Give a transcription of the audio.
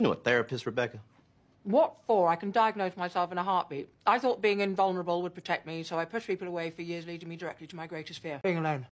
You know a therapist, Rebecca? What for? I can diagnose myself in a heartbeat. I thought being invulnerable would protect me, so I pushed people away for years, leading me directly to my greatest fear being alone.